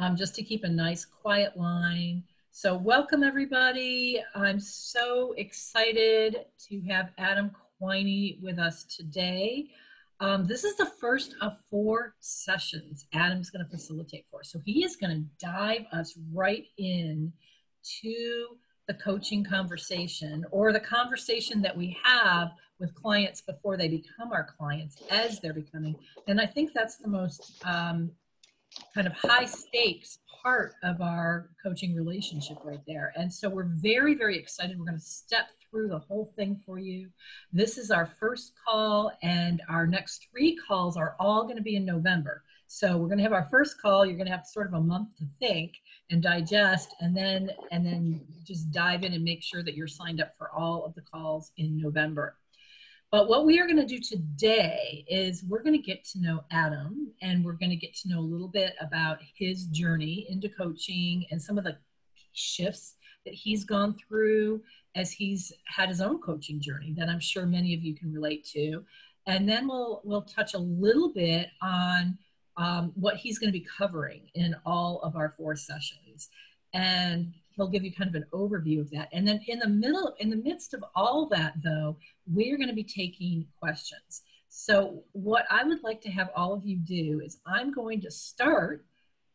um, just to keep a nice quiet line. So welcome everybody. I'm so excited to have Adam Quiney with us today. Um, this is the first of four sessions Adam's going to facilitate for. Us. So he is going to dive us right in to the coaching conversation or the conversation that we have with clients before they become our clients as they're becoming. And I think that's the most um, kind of high stakes part of our coaching relationship right there. And so we're very, very excited. We're going to step through the whole thing for you. This is our first call, and our next three calls are all going to be in November. So we're going to have our first call. You're going to have sort of a month to think and digest, and then and then just dive in and make sure that you're signed up for all of the calls in November. But what we are going to do today is we're going to get to know Adam and we're going to get to know a little bit about his journey into coaching and some of the shifts that he's gone through as he's had his own coaching journey that I'm sure many of you can relate to. And then we'll we'll touch a little bit on um, what he's going to be covering in all of our four sessions. And he'll give you kind of an overview of that. And then in the middle, in the midst of all that, though, we're going to be taking questions. So, what I would like to have all of you do is I'm going to start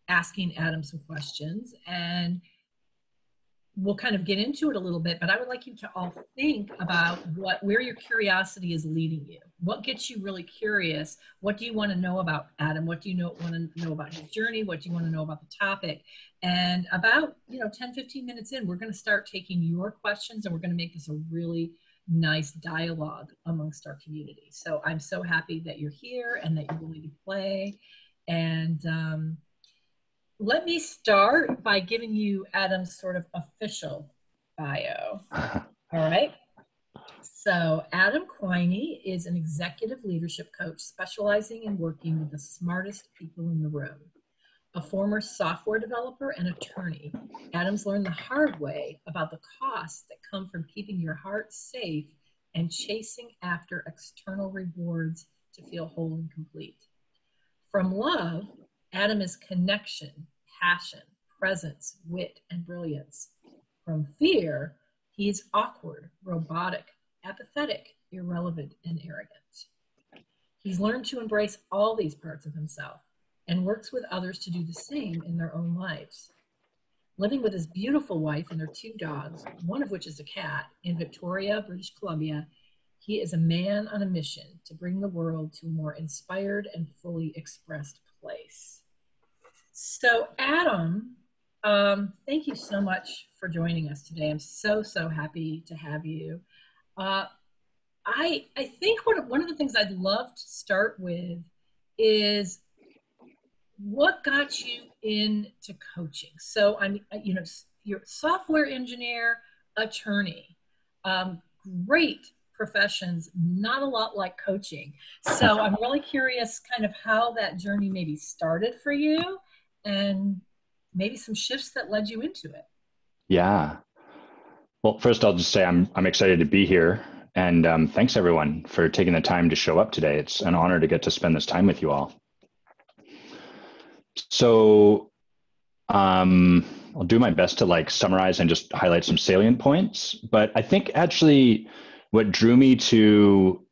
asking Adam some questions and we'll kind of get into it a little bit, but I would like you to all think about what where your curiosity is leading you. What gets you really curious? What do you want to know about Adam? What do you know, want to know about his journey? What do you want to know about the topic? And about, you know, 10, 15 minutes in, we're going to start taking your questions and we're going to make this a really nice dialogue amongst our community. So I'm so happy that you're here and that you're willing to play. And um, let me start by giving you Adam's sort of official bio. All right. So, Adam Quiney is an executive leadership coach specializing in working with the smartest people in the room. A former software developer and attorney, Adams learned the hard way about the costs that come from keeping your heart safe and chasing after external rewards to feel whole and complete. From love, Adam is connection, passion, presence, wit, and brilliance. From fear, he is awkward, robotic, apathetic, irrelevant, and arrogant. He's learned to embrace all these parts of himself and works with others to do the same in their own lives. Living with his beautiful wife and their two dogs, one of which is a cat, in Victoria, British Columbia, he is a man on a mission to bring the world to a more inspired and fully expressed place. So, Adam, um, thank you so much for joining us today. I'm so, so happy to have you. Uh, I, I think what, one of the things I'd love to start with is what got you into coaching? So, I'm, you know, you're software engineer, attorney, um, great professions, not a lot like coaching. So I'm really curious kind of how that journey maybe started for you and maybe some shifts that led you into it. Yeah. Well, first I'll just say I'm I'm excited to be here, and um, thanks everyone for taking the time to show up today. It's an honor to get to spend this time with you all. So, um, I'll do my best to like summarize and just highlight some salient points. But I think actually what drew me to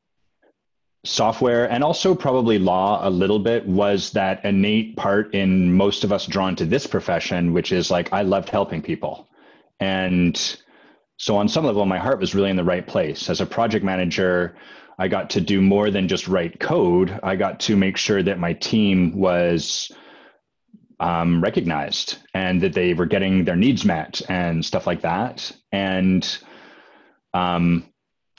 software and also probably law a little bit was that innate part in most of us drawn to this profession, which is like, I loved helping people. And so, on some level, my heart was really in the right place. As a project manager, I got to do more than just write code. I got to make sure that my team was um, recognized and that they were getting their needs met and stuff like that. And um,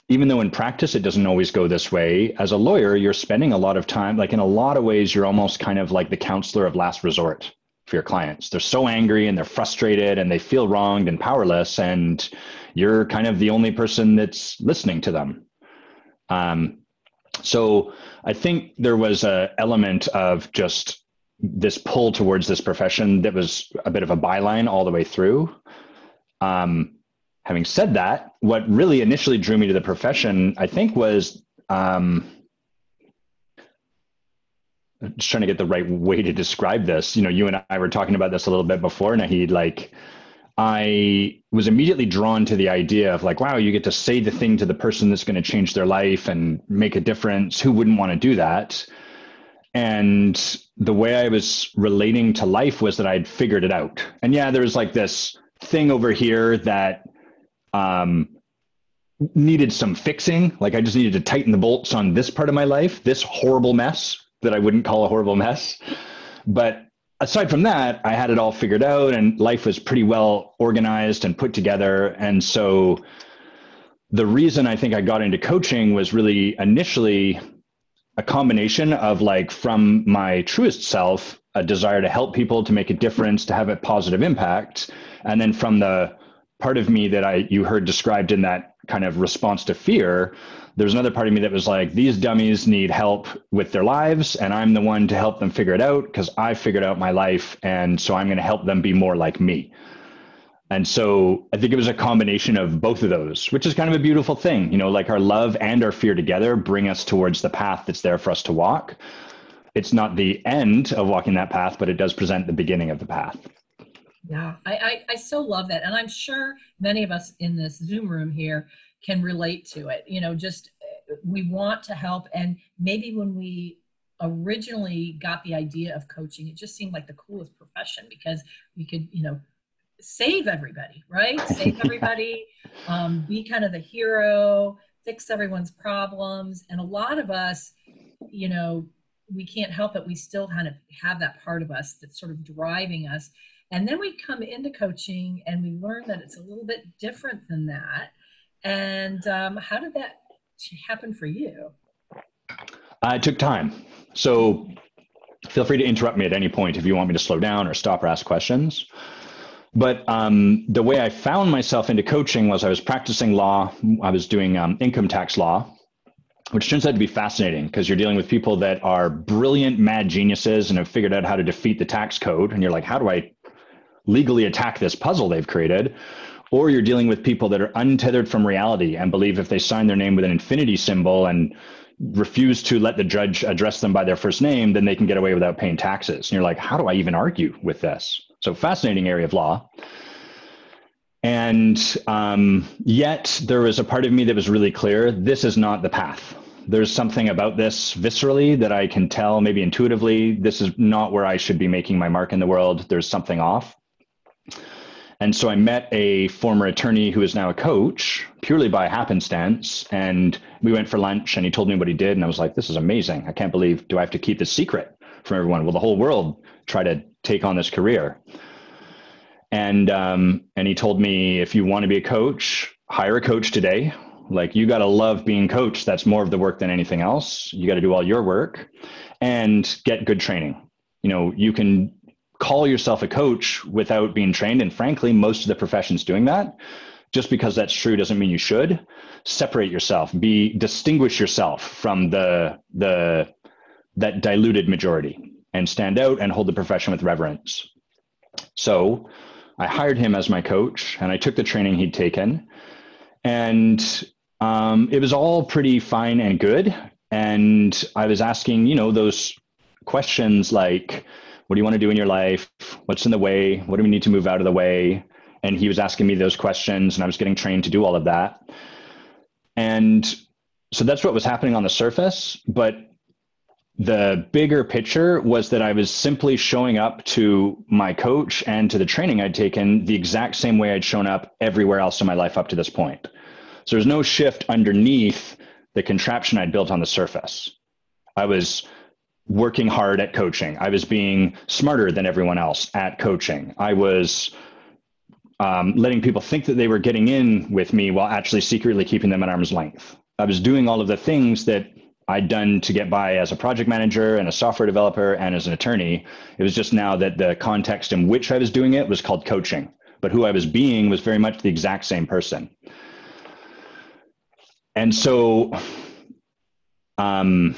even though in practice it doesn't always go this way, as a lawyer, you're spending a lot of time, like in a lot of ways, you're almost kind of like the counselor of last resort for your clients. They're so angry and they're frustrated and they feel wronged and powerless, and you're kind of the only person that's listening to them. Um, so I think there was a element of just this pull towards this profession that was a bit of a byline all the way through. Um, having said that, what really initially drew me to the profession, I think, was um, just trying to get the right way to describe this. You know, you and I were talking about this a little bit before, Nahid. Like, I was immediately drawn to the idea of like, wow, you get to say the thing to the person that's going to change their life and make a difference. Who wouldn't want to do that? And the way I was relating to life was that I'd figured it out. And yeah, there was like this thing over here that um, needed some fixing. Like I just needed to tighten the bolts on this part of my life, this horrible mess that I wouldn't call a horrible mess. But aside from that, I had it all figured out and life was pretty well organized and put together. And so the reason I think I got into coaching was really initially a combination of like from my truest self, a desire to help people, to make a difference, to have a positive impact. And then from the part of me that I you heard described in that kind of response to fear, there's another part of me that was like, these dummies need help with their lives, and I'm the one to help them figure it out because I figured out my life, and so I'm going to help them be more like me. And so I think it was a combination of both of those, which is kind of a beautiful thing. You know, like our love and our fear together bring us towards the path that's there for us to walk. It's not the end of walking that path, but it does present the beginning of the path. Yeah, I, I, I so love that. And I'm sure many of us in this Zoom room here can relate to it. You know, just uh, we want to help. And maybe when we originally got the idea of coaching, it just seemed like the coolest profession because we could, you know, save everybody, right? Save everybody, um, be kind of the hero, fix everyone's problems. And a lot of us, you know, we can't help it. We still kind of have that part of us that's sort of driving us. And then we come into coaching and we learn that it's a little bit different than that. And um, how did that happen for you? It took time. So feel free to interrupt me at any point if you want me to slow down or stop or ask questions. But um, the way I found myself into coaching was I was practicing law. I was doing um, income tax law, which turns out to be fascinating because you're dealing with people that are brilliant, mad geniuses and have figured out how to defeat the tax code. And you're like, how do I legally attack this puzzle they've created? Or you're dealing with people that are untethered from reality and believe if they sign their name with an infinity symbol and refuse to let the judge address them by their first name, then they can get away without paying taxes. And you're like, how do I even argue with this? So fascinating area of law. And um, yet there was a part of me that was really clear this is not the path. There's something about this viscerally that I can tell, maybe intuitively, this is not where I should be making my mark in the world. There's something off. And so I met a former attorney who is now a coach purely by happenstance. And we went for lunch and he told me what he did. And I was like, this is amazing. I can't believe, do I have to keep this secret from everyone? Will the whole world try to take on this career. And um, and he told me if you want to be a coach, hire a coach today. Like you got to love being coached. That's more of the work than anything else. You got to do all your work and get good training. You know, you can call yourself a coach without being trained. And frankly, most of the professions doing that. Just because that's true doesn't mean you should. Separate yourself. Be distinguish yourself from the the that diluted majority and stand out and hold the profession with reverence. So I hired him as my coach and I took the training he'd taken. And um, it was all pretty fine and good. And I was asking, you know, those questions like, what do you want to do in your life? What's in the way? What do we need to move out of the way? And he was asking me those questions, and I was getting trained to do all of that. And so that's what was happening on the surface. But the bigger picture was that I was simply showing up to my coach and to the training I'd taken the exact same way I'd shown up everywhere else in my life up to this point. So there's no shift underneath the contraption I'd built on the surface. I was working hard at coaching. I was being smarter than everyone else at coaching. I was um, letting people think that they were getting in with me while actually secretly keeping them at arm's length. I was doing all of the things that I'd done to get by as a project manager and a software developer and as an attorney. It was just now that the context in which I was doing it was called coaching, but who I was being was very much the exact same person. And so, um,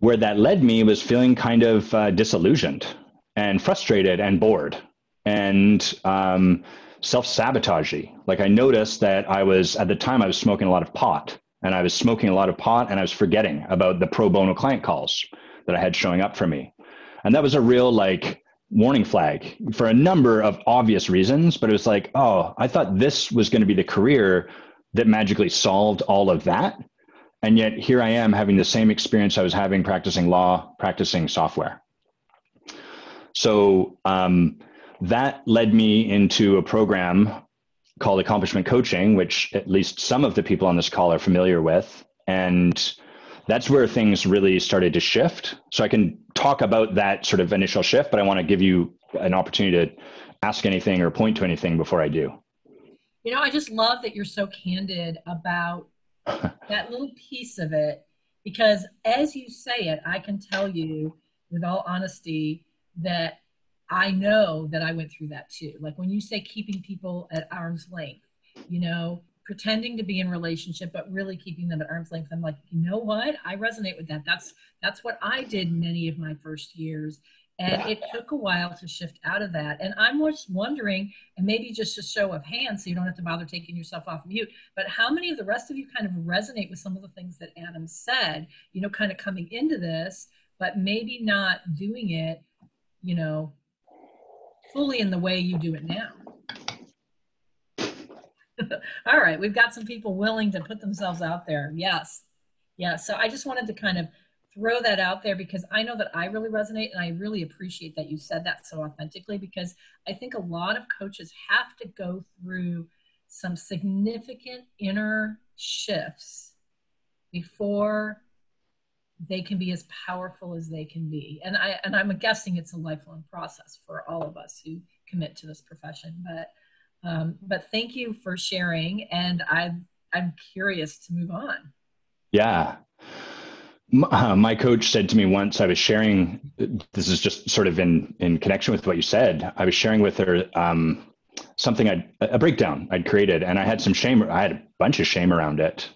where that led me was feeling kind of uh, disillusioned and frustrated and bored and um, self-sabotaging Like I noticed that I was, at the time, I was smoking a lot of pot and I was smoking a lot of pot and I was forgetting about the pro bono client calls that I had showing up for me. And that was a real like warning flag for a number of obvious reasons. But it was like, oh, I thought this was going to be the career that magically solved all of that. And yet here I am having the same experience I was having practicing law, practicing software. So um, that led me into a program called accomplishment coaching, which at least some of the people on this call are familiar with. And that's where things really started to shift. So I can talk about that sort of initial shift, but I want to give you an opportunity to ask anything or point to anything before I do. You know, I just love that you're so candid about that little piece of it because as you say it, I can tell you with all honesty that I know that I went through that too. Like when you say keeping people at arm's length, you know, pretending to be in relationship but really keeping them at arm's length. I'm like, you know what? I resonate with that. That's that's what I did many of my first years. And yeah. it took a while to shift out of that. And I'm just wondering, and maybe just a show of hands, so you don't have to bother taking yourself off mute, but how many of the rest of you kind of resonate with some of the things that Adam said, you know, kind of coming into this, but maybe not doing it, you know, fully in the way you do it now. All right, we've got some people willing to put themselves out there. Yes. Yeah. So I just wanted to kind of throw that out there because I know that I really resonate and I really appreciate that you said that so authentically because I think a lot of coaches have to go through some significant inner shifts before they can be as powerful as they can be. And I and I'm guessing it's a lifelong process for all of us who commit to this profession. But um, but thank you for sharing, and I'm I'm curious to move on. Yeah. Uh, my coach said to me once I was sharing this is just sort of in in connection with what you said I was sharing with her um, something I a breakdown I'd created and I had some shame I had a bunch of shame around it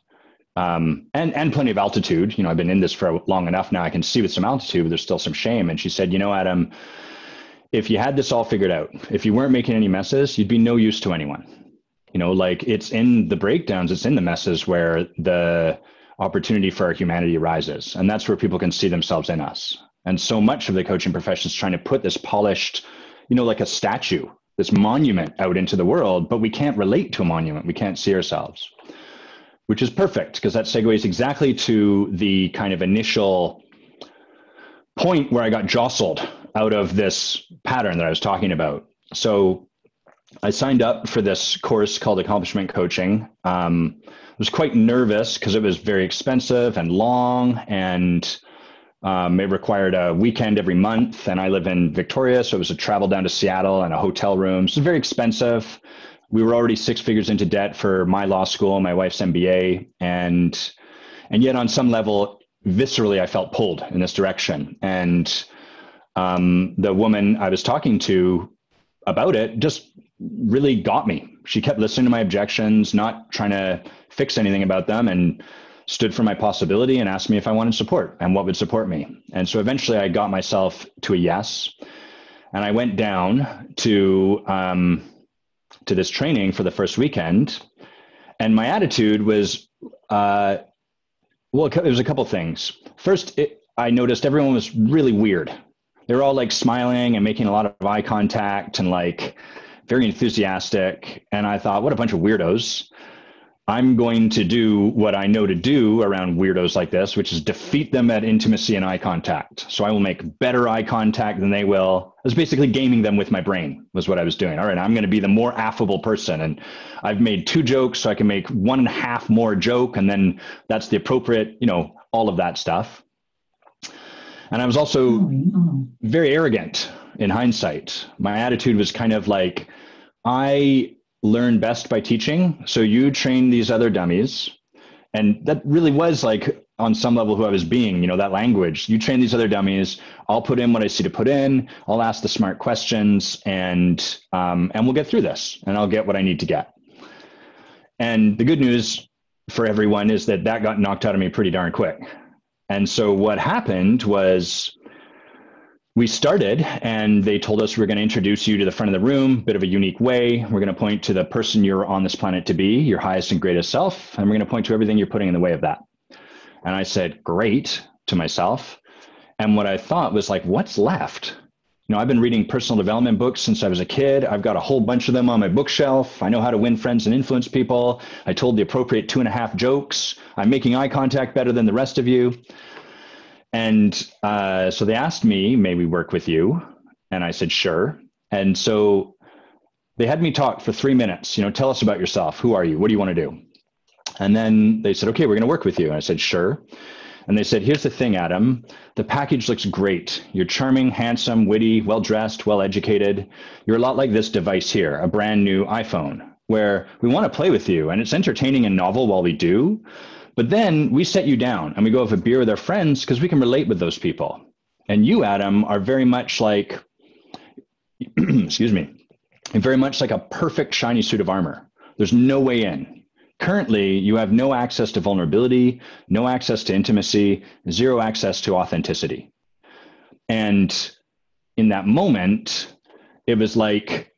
um, and and plenty of altitude. You know, I've been in this for long enough now. I can see with some altitude, there's still some shame. And she said, you know, Adam, if you had this all figured out, if you weren't making any messes, you'd be no use to anyone. You know, like it's in the breakdowns, it's in the messes where the opportunity for our humanity arises, and that's where people can see themselves in us. And so much of the coaching profession is trying to put this polished, you know, like a statue, this monument out into the world, but we can't relate to a monument. We can't see ourselves which is perfect because that segues exactly to the kind of initial point where I got jostled out of this pattern that I was talking about. So I signed up for this course called Accomplishment Coaching. Um, was quite nervous because it was very expensive and long, and um, it required a weekend every month. And I live in Victoria, so it was a travel down to Seattle and a hotel room. So it was very expensive we were already six figures into debt for my law school, my wife's MBA, and and yet on some level, viscerally, I felt pulled in this direction. And um, the woman I was talking to about it just really got me. She kept listening to my objections, not trying to fix anything about them, and stood for my possibility and asked me if I wanted support and what would support me. And so eventually, I got myself to a yes, and I went down to. Um, to this training for the first weekend, and my attitude was, uh, well, it was a couple things. First, it, I noticed everyone was really weird. They were all like smiling and making a lot of eye contact and like very enthusiastic. And I thought, what a bunch of weirdos. I'm going to do what I know to do around weirdos like this, which is defeat them at intimacy and eye contact. So I will make better eye contact than they will. I was basically gaming them with my brain, was what I was doing. All right, I'm going to be the more affable person. And I've made two jokes, so I can make one and a half more joke. And then that's the appropriate, you know, all of that stuff. And I was also very arrogant in hindsight. My attitude was kind of like, I learn best by teaching. So you train these other dummies. And that really was like on some level who I was being, you know, that language. You train these other dummies. I'll put in what I see to put in. I'll ask the smart questions and um, and we'll get through this and I'll get what I need to get. And the good news for everyone is that that got knocked out of me pretty darn quick. And so what happened was we started and they told us we're going to introduce you to the front of the room bit of a unique way we're going to point to the person you're on this planet to be your highest and greatest self and we're going to point to everything you're putting in the way of that and i said great to myself And what I thought was like, what's left? You know, I've been reading personal development books since I was a kid. I've got a whole bunch of them on my bookshelf. I know how to win friends and influence people. I told the appropriate two and a half jokes. I'm making eye contact better than the rest of you. And uh, so they asked me, may we work with you? And I said, sure. And so they had me talk for three minutes. You know, tell us about yourself. Who are you? What do you want to do? And then they said, okay, we're going to work with you. And I said, sure. And they said, here's the thing, Adam. The package looks great. You're charming, handsome, witty, well dressed, well educated. You're a lot like this device here, a brand new iPhone, where we want to play with you and it's entertaining and novel while we do. But then we set you down and we go have a beer with our friends because we can relate with those people. And you, Adam, are very much like, excuse me, very much like a perfect shiny suit of armor. There's no way in. Currently, you have no access to vulnerability, no access to intimacy, zero access to authenticity. And in that moment, it was like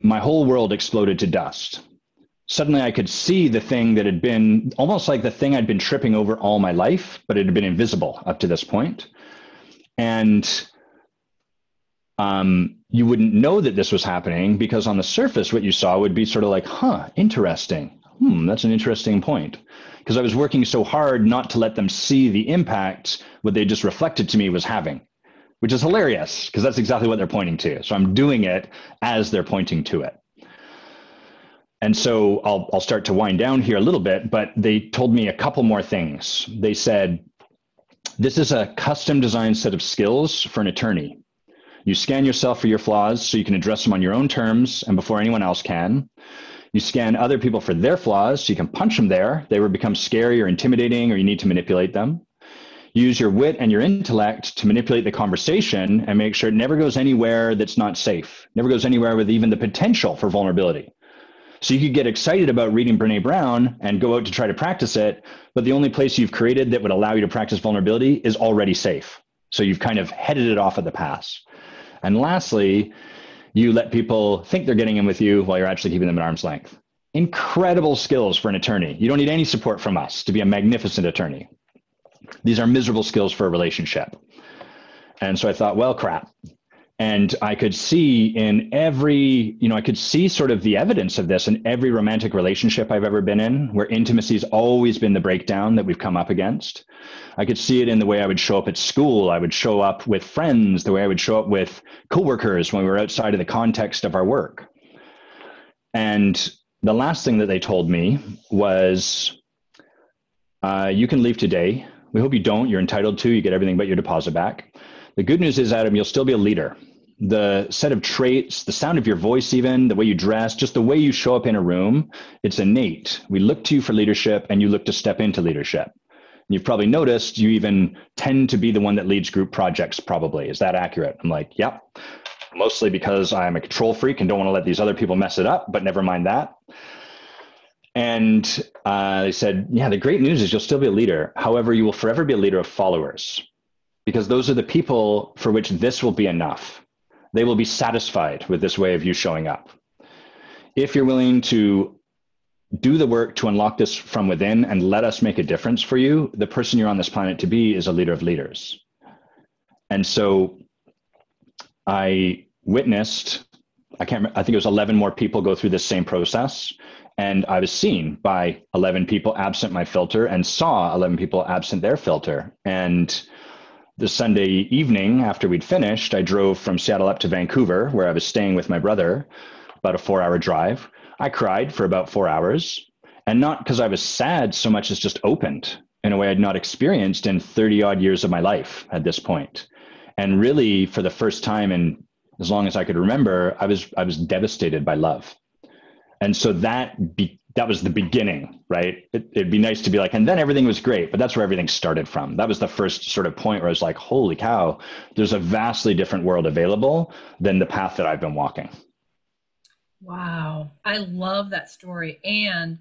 my whole world exploded to dust. Suddenly, I could see the thing that had been almost like the thing I'd been tripping over all my life, but it had been invisible up to this point. And um, you wouldn't know that this was happening because on the surface, what you saw would be sort of like, huh, interesting hmm, that's an interesting point. Because I was working so hard not to let them see the impact what they just reflected to me was having, which is hilarious because that's exactly what they're pointing to. So I'm doing it as they're pointing to it. And so I'll, I'll start to wind down here a little bit, but they told me a couple more things. They said, This is a custom designed set of skills for an attorney. You scan yourself for your flaws so you can address them on your own terms and before anyone else can. You scan other people for their flaws, so you can punch them there. They will become scary or intimidating, or you need to manipulate them. Use your wit and your intellect to manipulate the conversation and make sure it never goes anywhere that's not safe, never goes anywhere with even the potential for vulnerability. So you could get excited about reading Brene Brown and go out to try to practice it, but the only place you've created that would allow you to practice vulnerability is already safe. So you've kind of headed it off at the pass. And lastly, you let people think they're getting in with you while you're actually keeping them at arm's length. Incredible skills for an attorney. You don't need any support from us to be a magnificent attorney. These are miserable skills for a relationship. And so I thought, well, crap. And I could see in every, you know, I could see sort of the evidence of this in every romantic relationship I've ever been in, where intimacy's always been the breakdown that we've come up against. I could see it in the way I would show up at school. I would show up with friends, the way I would show up with coworkers when we were outside of the context of our work. And the last thing that they told me was, uh, you can leave today. We hope you don't. You're entitled to. You get everything but your deposit back. The good news is, Adam, you'll still be a leader. The set of traits, the sound of your voice, even the way you dress, just the way you show up in a room, it's innate. We look to you for leadership and you look to step into leadership. And you've probably noticed you even tend to be the one that leads group projects, probably. Is that accurate? I'm like, yep. Mostly because I'm a control freak and don't want to let these other people mess it up, but never mind that. And uh, they said, yeah, the great news is you'll still be a leader. However, you will forever be a leader of followers because those are the people for which this will be enough. They will be satisfied with this way of you showing up. If you're willing to do the work to unlock this from within and let us make a difference for you, the person you're on this planet to be is a leader of leaders. And so I witnessed, I can't I think it was 11 more people go through this same process. And I was seen by 11 people absent my filter and saw 11 people absent their filter. And the Sunday evening after we'd finished, I drove from Seattle up to Vancouver, where I was staying with my brother, about a four hour drive. I cried for about four hours, and not because I was sad so much as just opened in a way I'd not experienced in 30 odd years of my life at this point. And really, for the first time in as long as I could remember, I was I was devastated by love. And so that be, that was the beginning, right? It, it'd be nice to be like, and then everything was great, but that's where everything started from. That was the first sort of point where I was like, holy cow, there's a vastly different world available than the path that I've been walking. Wow. I love that story. And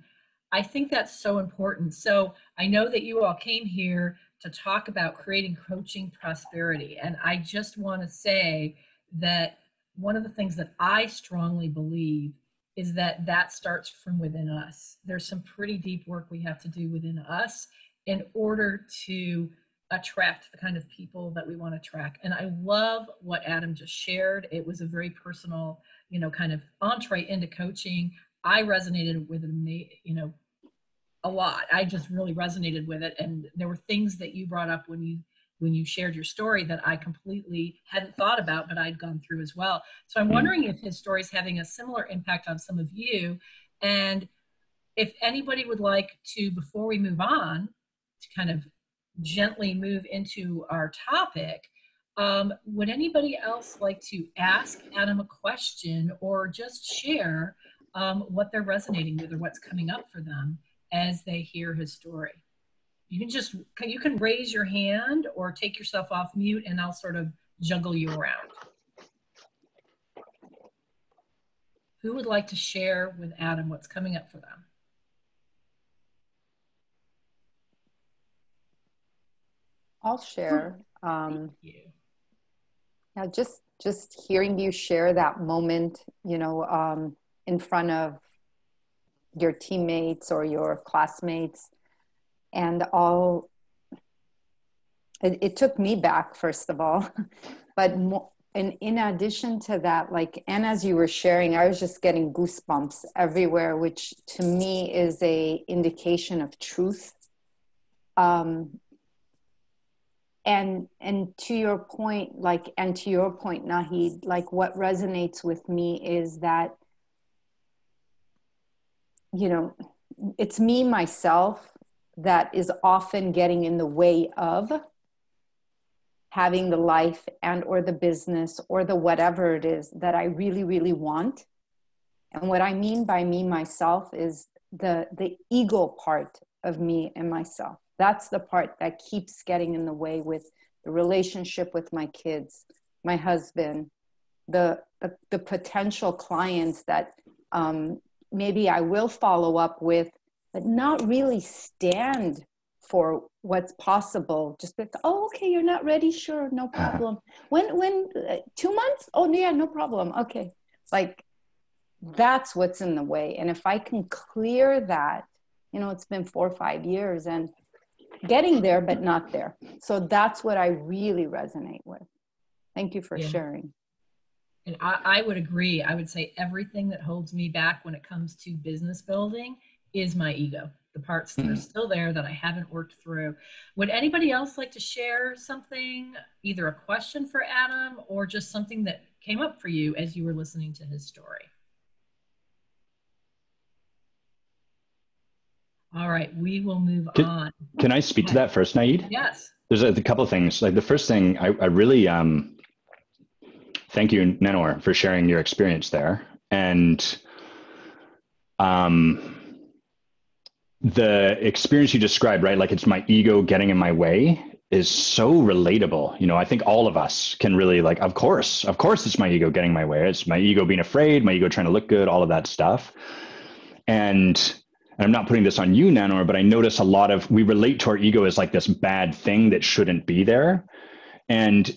I think that's so important. So I know that you all came here to talk about creating coaching prosperity. And I just want to say that one of the things that I strongly believe is that that starts from within us. There's some pretty deep work we have to do within us in order to attract the kind of people that we want to attract. And I love what Adam just shared. It was a very personal, you know, kind of entree into coaching. I resonated with it, you know, a lot. I just really resonated with it. And there were things that you brought up when you when you shared your story that I completely hadn't thought about, but I'd gone through as well. So I'm wondering if his story is having a similar impact on some of you. And if anybody would like to, before we move on, to kind of gently move into our topic, um, would anybody else like to ask Adam a question or just share um, what they're resonating with or what's coming up for them as they hear his story? You can just you can raise your hand or take yourself off mute, and I'll sort of juggle you around. Who would like to share with Adam what's coming up for them? I'll share. Um, yeah, just just hearing you share that moment, you know, um, in front of your teammates or your classmates, and all. It, it took me back, first of all, but and in addition to that, like, and as you were sharing, I was just getting goosebumps everywhere, which to me is a indication of truth. Um, and and to your point like and to your point nahid like what resonates with me is that you know it's me myself that is often getting in the way of having the life and or the business or the whatever it is that i really really want. And what i mean by me myself is the the ego part of me and myself. That's the part that keeps getting in the way with the relationship with my kids my husband the the, the potential clients that um, maybe i will follow up with but not really stand for what's possible. Just like oh okay you're not ready? Sure no problem. When when uh, two months? Oh yeah no problem. Okay. Like that's what's in the way. And if i can clear that you know it's been four or five years and getting there but not there. So that's what i really resonate with. Thank you for yeah. sharing. And I, I, would agree. I would say everything that holds me back when it comes to business building is my ego the parts that are hmm. still there that i haven't worked through would anybody else like to share something either a question for adam or just something that came up for you as you were listening to his story All right, we will move can, on. Can I speak to that first, Nahid? Yes. There's a, a, couple of things. Like the first thing, I, I really um, thank you, Nanor, for sharing your experience there. And um, the experience you described, right? Like it's my ego getting in my way is so relatable. You know, I think all of us can really like, of course, of course, it's my ego getting my way. It's my ego being afraid, my ego trying to look good, all of that stuff. And and I'm not putting this on you, Nanor, but I notice a lot of we relate to our ego as like this bad thing that shouldn't be there. And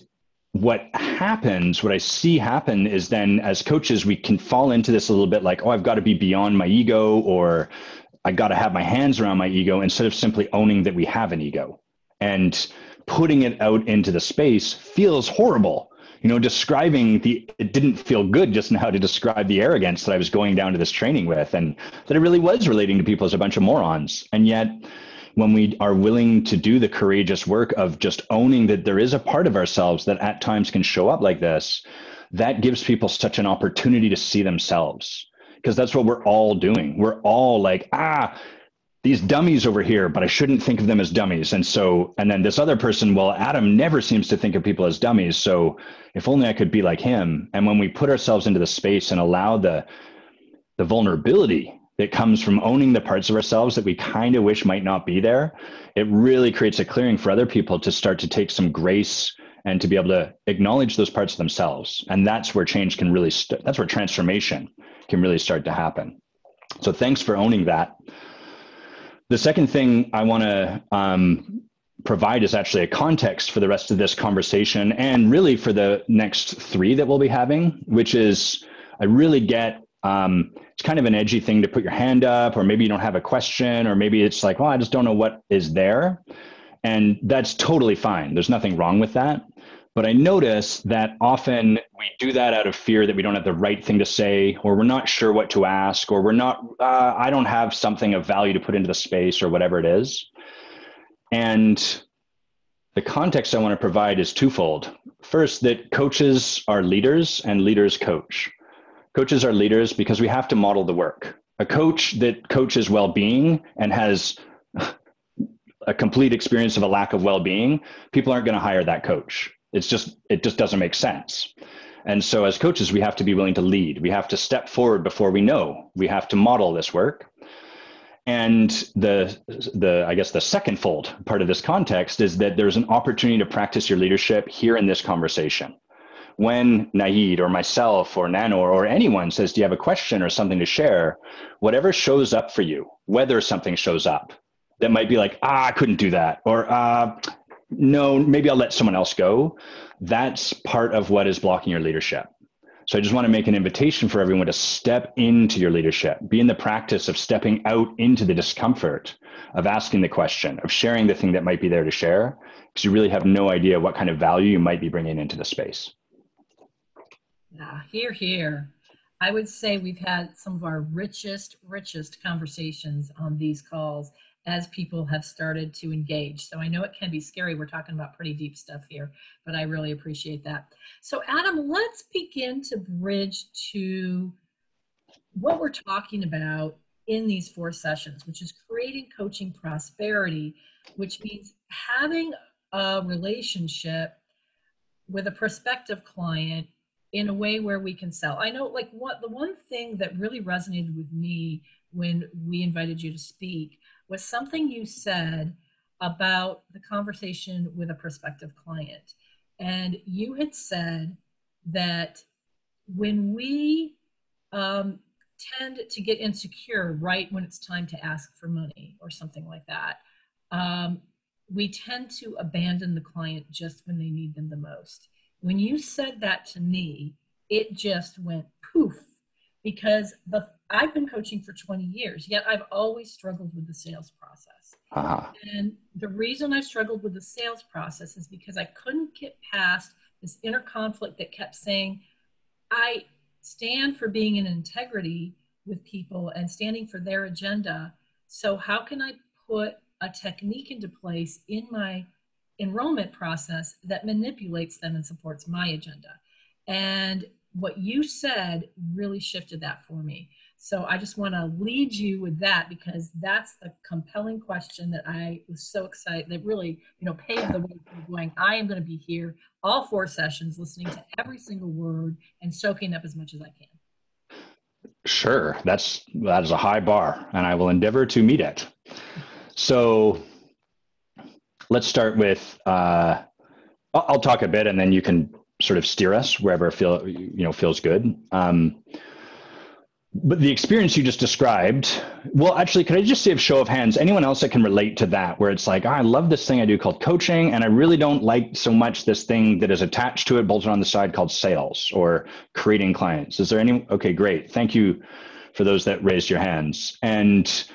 what happens, what I see happen is then as coaches, we can fall into this a little bit like, oh, I've got to be beyond my ego, or I got to have my hands around my ego instead of simply owning that we have an ego. And putting it out into the space feels horrible you know, describing the, it didn't feel good just now to describe the arrogance that I was going down to this training with and that it really was relating to people as a bunch of morons. And yet, when we are willing to do the courageous work of just owning that there is a part of ourselves that at times can show up like this, that gives people such an opportunity to see themselves because that's what we're all doing. We're all like, ah, these dummies over here, but I shouldn't think of them as dummies. And so, and then this other person, well, Adam never seems to think of people as dummies. So if only I could be like him. And when we put ourselves into the space and allow the, the vulnerability that comes from owning the parts of ourselves that we kind of wish might not be there, it really creates a clearing for other people to start to take some grace and to be able to acknowledge those parts of themselves. And that's where change can really, st- that's where transformation can really start to happen. So thanks for owning that. The second thing I want to um, provide is actually a context for the rest of this conversation and really for the next three that we'll be having, which is I really get um, it's kind of an edgy thing to put your hand up, or maybe you don't have a question, or maybe it's like, well, I just don't know what is there. And that's totally fine. There's nothing wrong with that. But I notice that often we do that out of fear that we don't have the right thing to say, or we're not sure what to ask, or we're not, uh, I don't have something of value to put into the space, or whatever it is. And the context I want to provide is twofold. First, that coaches are leaders and leaders coach. Coaches are leaders because we have to model the work. A coach that coaches well being and has a complete experience of a lack of well being, people aren't going to hire that coach. It's just, it just doesn't make sense. And so, as coaches, we have to be willing to lead. We have to step forward before we know. We have to model this work. And the the I guess the second fold part of this context is that there's an opportunity to practice your leadership here in this conversation. When Nahid or myself or Nanor or anyone says, "Do you have a question or something to share?" Whatever shows up for you, whether something shows up that might be like, "Ah, I couldn't do that," or uh, "No, maybe I'll let someone else go." That's part of what is blocking your leadership. So I just want to make an invitation for everyone to step into your leadership, be in the practice of stepping out into the discomfort of asking the question, of sharing the thing that might be there to share, because you really have no idea what kind of value you might be bringing into the space. Yeah, here, here. I would say we've had some of our richest, richest conversations on these calls as people have started to engage. So I know it can be scary. We're talking about pretty deep stuff here, but I really appreciate that. So, Adam, let's begin to bridge to what we're talking about in these four sessions, which is creating coaching prosperity, which means having a relationship with a prospective client in a way where we can sell. I know like what the one thing that really resonated with me when we invited you to speak was something you said about the conversation with a prospective client. And you had said that when we um, tend to get insecure right when it's time to ask for money or something like that, um, we tend to abandon the client just when they need them the most. When you said that to me, it just went poof because the I've been coaching for 20 years, yet I've always struggled with the sales process. Uh-huh. And the reason I struggled with the sales process is because I couldn't get past this inner conflict that kept saying, I stand for being in integrity with people and standing for their agenda. So, how can I put a technique into place in my enrollment process that manipulates them and supports my agenda? And what you said really shifted that for me. So I just want to lead you with that because that's the compelling question that I was so excited that really, you know, paved the way for going. I am going to be here all four sessions, listening to every single word and soaking up as much as I can. Sure, that's that is a high bar, and I will endeavor to meet it. So let's start with. Uh, I'll talk a bit, and then you can sort of steer us wherever feel you know feels good. Um, but the experience you just described, well, actually, could I just say a show of hands? Anyone else that can relate to that, where it's like, oh, I love this thing I do called coaching, and I really don't like so much this thing that is attached to it, bolted on the side called sales or creating clients. Is there any? Okay, great. Thank you for those that raised your hands. And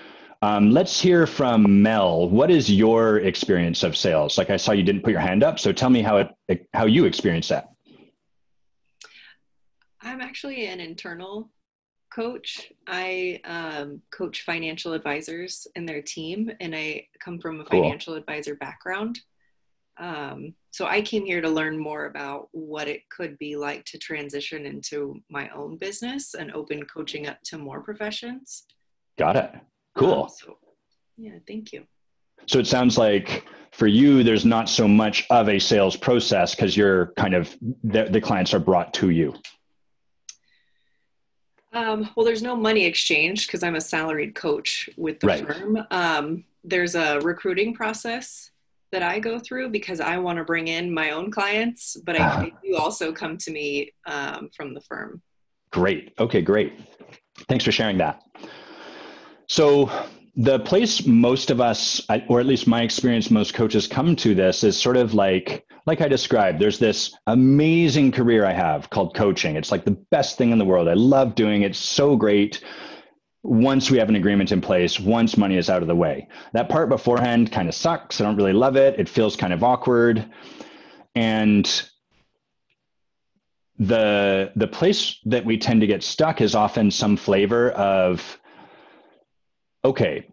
um, let's hear from Mel. What is your experience of sales? Like I saw you didn't put your hand up, so tell me how it how you experience that. I'm actually an internal coach. I um, coach financial advisors and their team, and I come from a financial cool. advisor background. Um, so I came here to learn more about what it could be like to transition into my own business and open coaching up to more professions. Got it. Cool. Um, so, yeah, thank you. So it sounds like for you, there's not so much of a sales process because you're kind of the, the clients are brought to you. Um, well, there's no money exchange because I'm a salaried coach with the right. firm. Um, there's a recruiting process that I go through because I want to bring in my own clients, but I, uh, do also come to me um, from the firm. Great. Okay, great. Thanks for sharing that. So, the place most of us, or at least my experience, most coaches come to this is sort of like, like I described, there's this amazing career I have called coaching. It's like the best thing in the world. I love doing it. It's so great. once we have an agreement in place, once money is out of the way. That part beforehand kind of sucks. I don't really love it. It feels kind of awkward. And the the place that we tend to get stuck is often some flavor of okay,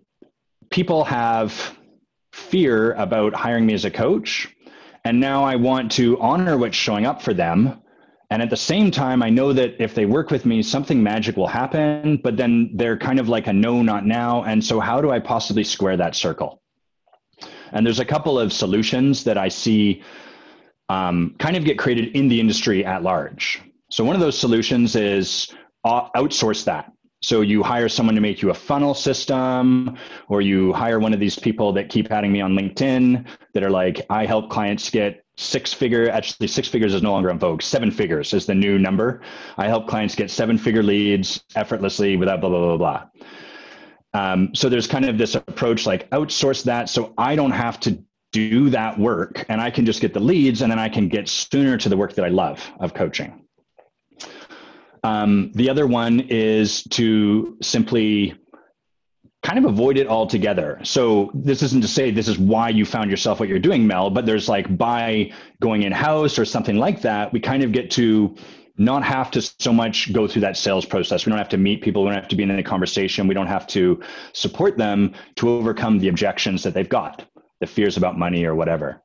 people have fear about hiring me as a coach and now I want to honor what's showing up for them and at the same time, I know that if they work with me, something magic will happen, but then they're kind of like a no, not now. And so, how do I possibly square that circle? And there's a couple of solutions that I see um, kind of get created in the industry at large. So, one of those solutions is uh, outsource that. So you hire someone to make you a funnel system, or you hire one of these people that keep adding me on LinkedIn that are like, I help clients get six figure, actually, six figures is no longer in vogue. Seven figures is the new number. I help clients get seven figure leads effortlessly without blah, blah, blah, blah. Um, so there's kind of this approach like outsource that so I don't have to do that work and I can just get the leads and then I can get sooner to the work that I love of coaching. Um, the other one is to simply kind of avoid it altogether. So this isn't to say this is why you found yourself what you're doing, Mel, but there's like by going in house or something like that, we kind of get to not have to so much go through that sales process. We don't have to meet people. We don't have to be in a conversation. We don't have to support them to overcome the objections that they've got, the fears about money or whatever.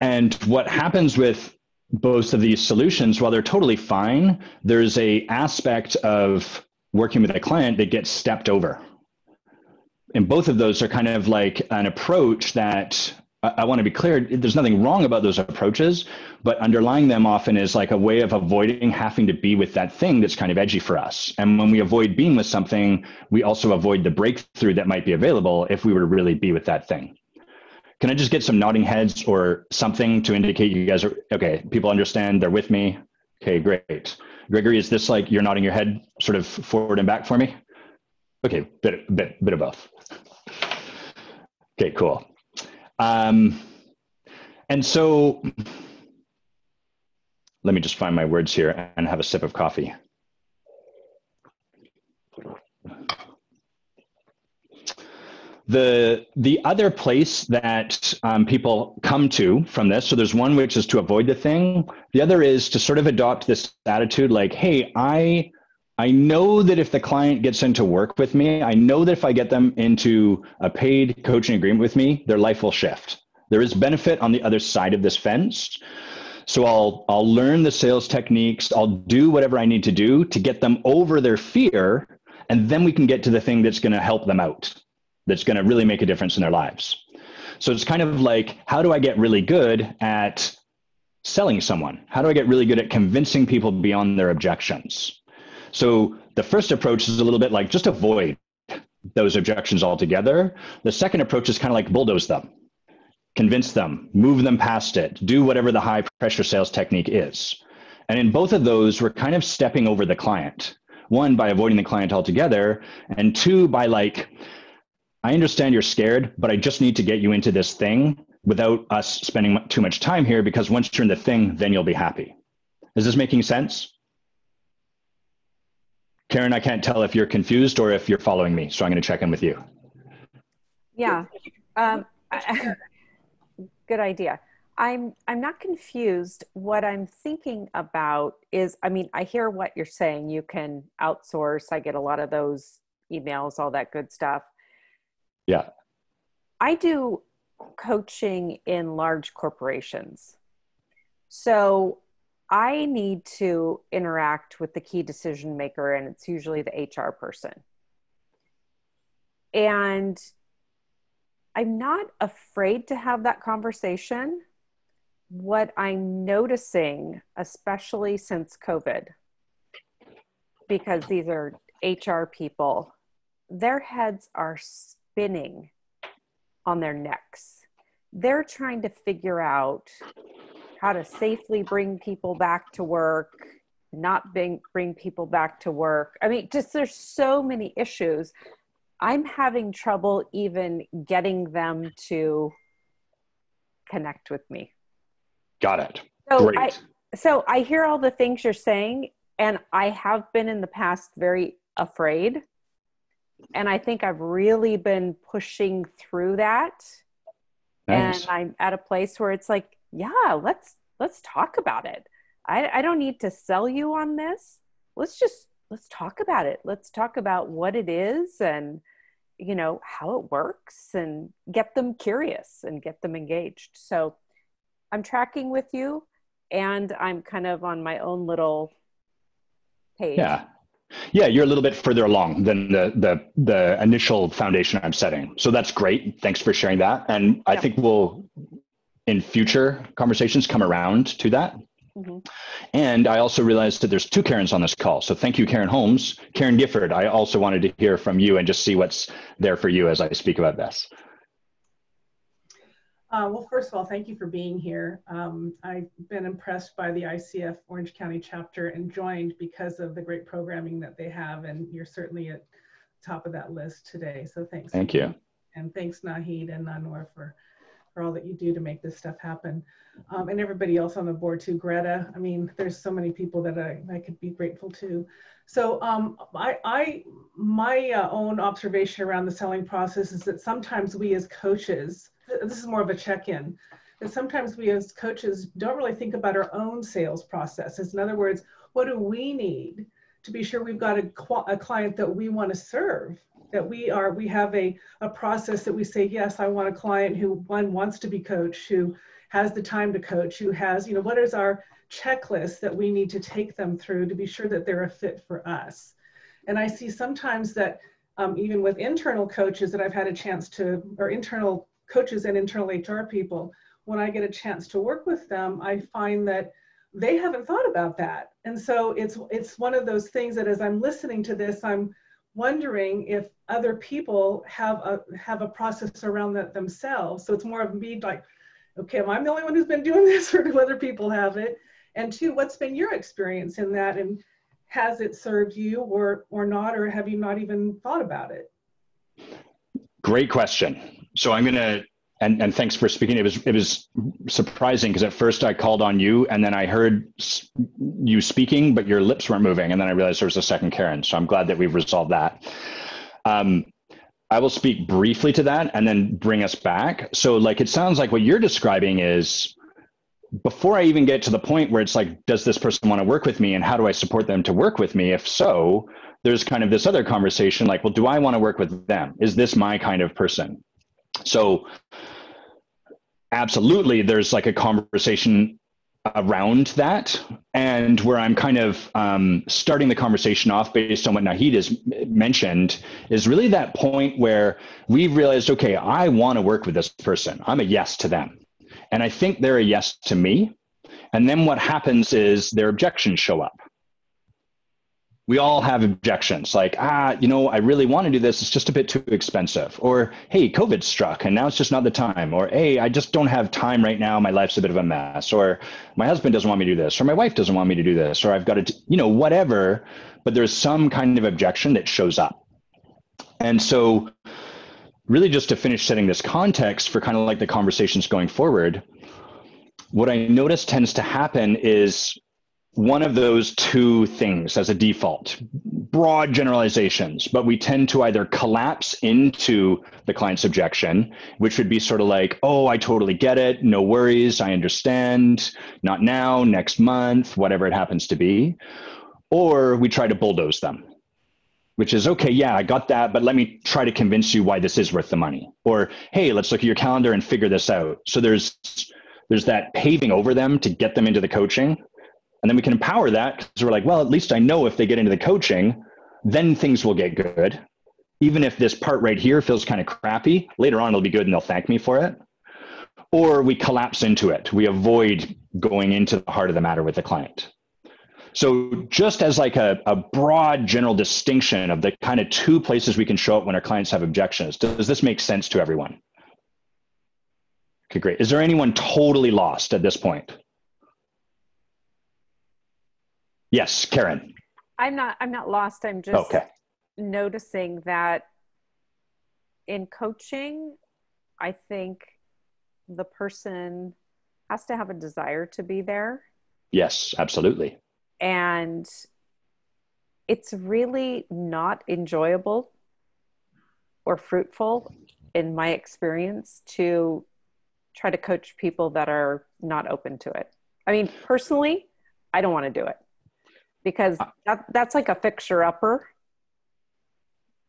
And what happens with both of these solutions, while they're totally fine, there's a aspect of working with a client that gets stepped over. And both of those are kind of like an approach that I, I want to be clear. There's nothing wrong about those approaches, but underlying them often is like a way of avoiding having to be with that thing that's kind of edgy for us. And when we avoid being with something, we also avoid the breakthrough that might be available if we were to really be with that thing. Can I just get some nodding heads or something to indicate you guys are okay? People understand, they're with me. Okay, great. Gregory, is this like you're nodding your head sort of forward and back for me? Okay, bit, bit, bit of both. Okay, cool. Um, and so let me just find my words here and have a sip of coffee. The, the other place that um, people come to from this, so there's one which is to avoid the thing. The other is to sort of adopt this attitude like, hey, I, I know that if the client gets into work with me, I know that if I get them into a paid coaching agreement with me, their life will shift. There is benefit on the other side of this fence. So I'll I'll learn the sales techniques, I'll do whatever I need to do to get them over their fear, and then we can get to the thing that's going to help them out that's going to really make a difference in their lives. So it's kind of like, how do I get really good at selling someone? How do I get really good at convincing people beyond their objections? So the first approach is a little bit like just avoid those objections altogether. The second approach is kind of like bulldoze them, convince them, move them past it, do whatever the high pressure sales technique is. And in both of those, we're kind of stepping over the client. One, by avoiding the client altogether, and two, by like I understand you're scared, but I just need to get you into this thing without us spending too much time here because once you're in the thing, then you'll be happy. Is this making sense? Karen, I can't tell if you're confused or if you're following me, so I'm going to check in with you. Yeah, um, good idea. I'm I'm not confused. What I'm thinking about is, I mean, I hear what you're saying. You can outsource. I get a lot of those emails, all that good stuff. Yeah. I do coaching in large corporations. So I need to interact with the key decision maker, and it's usually the HR person. And I'm not afraid to have that conversation. What I'm noticing, especially since COVID, because these are HR people, their heads are spinning on their necks. They're trying to figure out how to safely bring people back to work, not bring, bring people back to work. I mean, just there's so many issues. I'm having trouble even getting them to connect with me. Got it. So Great. I, so I hear all the things you're saying, and I have been in the past very afraid. And I think I've really been pushing through that. Nice. And I'm at a place where it's like, yeah, let's let's talk about it. I, I don't need to sell you on this. Let's just let's talk about it. Let's talk about what it is and you know how it works and get them curious and get them engaged. So I'm tracking with you and I'm kind of on my own little page. Yeah. Yeah, you're a little bit further along than the the the initial foundation I'm setting. So that's great. Thanks for sharing that. And I think we'll in future conversations come around to that. Mm-hmm. And I also realized that there's two Karens on this call. So thank you, Karen Holmes. Karen Gifford, I also wanted to hear from you and just see what's there for you as I speak about this. Uh, well, first of all, thank you for being here. Um, I've been impressed by the ICF Orange County chapter and joined because of the great programming that they have, and you're certainly at top of that list today. So thanks. Thank you. And thanks, Nahid and Nanor, for, for all that you do to make this stuff happen. Um, and everybody else on the board too, Greta. I mean, there's so many people that I, I could be grateful to. So um, I, I, my uh, own observation around the selling process is that sometimes we as coaches, this is more of a check-in that sometimes we as coaches don't really think about our own sales processes. In other words, what do we need to be sure we've got a, a client that we want to serve? That we are, we have a, a process that we say, yes, I want a client who one wants to be coached, who has the time to coach, who has, you know, what is our checklist that we need to take them through to be sure that they're a fit for us. And I see sometimes that um, even with internal coaches that I've had a chance to, or internal coaches and internal HR people, when I get a chance to work with them, I find that they haven't thought about that. And so it's it's one of those things that as I'm listening to this, I'm wondering if other people have a have a process around that themselves. So it's more of me like, okay, am I the only one who's been doing this, or do other people have it? And two, what's been your experience in that, and has it served you or or not, or have you not even thought about it? Great question so I'm gonna and and thanks for speaking. It was it was surprising because at first I called on you and then I heard you speaking, but your lips weren't moving, and then I realized there was a second Karen. So I'm glad that we've resolved that. Um, I will speak briefly to that and then bring us back. So like it sounds like what you're describing is before I even get to the point where it's like, does this person want to work with me and how do I support them to work with me? If so, there's kind of this other conversation like, well, do I want to work with them? Is this my kind of person? So, absolutely, there's like a conversation around that and where i'm kind of um, starting the conversation off based on what nahid has mentioned is really that point where we've realized okay i want to work with this person i'm a yes to them and i think they're a yes to me. And then what happens is their objections show up. We all have objections like ah you know i really want to do this. It's just a bit too expensive. Or hey covid struck and now it's just not the time. Or hey i just don't have time right now. My life's a bit of a mess. Or my husband doesn't want me to do this. Or my wife doesn't want me to do this. Or i've got to you know whatever. But there's some kind of objection that shows up. And so really just to finish setting this context for kind of like the conversations going forward what i notice tends to happen is one of those two things as a default broad generalizations but we tend to either collapse into the client's objection which would be sort of like oh i totally get it. No worries. I understand. Not now next month whatever it happens to be or we try to bulldoze them which is okay yeah i got that but let me try to convince you why this is worth the money or hey let's look at your calendar and figure this out so there's there's that paving over them to get them into the coaching and then we can empower that because we're like, well, at least I know if they get into the coaching, then things will get good. Even if this part right here feels kind of crappy, later on it'll be good and they'll thank me for it. Or we collapse into it. We avoid going into the heart of the matter with the client. So, just as like a, a broad general distinction of the kind of two places we can show up when our clients have objections, does this make sense to everyone? Okay, great. Is there anyone totally lost at this point? Yes, Karen. I'm not I'm not lost. I'm just okay. noticing that in coaching, I think the person has to have a desire to be there. Yes, absolutely. And it's really not enjoyable or fruitful in my experience to try to coach people that are not open to it. I mean, personally, I don't want to do it because that, that's like a fixture upper,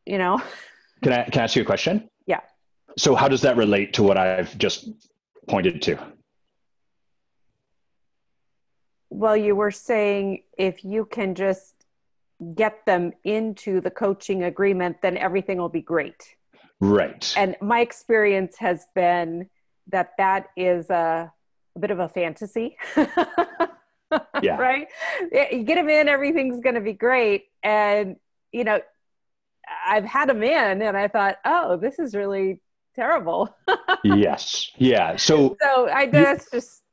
you know? Can I, can I ask you a question? Yeah. So how does that relate to what I've just pointed to? Well, you were saying if you can just get them into the coaching agreement, then everything will be great. Right. And my experience has been that that is a, a bit of a fantasy. yeah. Right. You get them in, everything's going to be great. And, you know, I've had them in and I thought, oh, this is really terrible. yes. Yeah. So, so I that's just.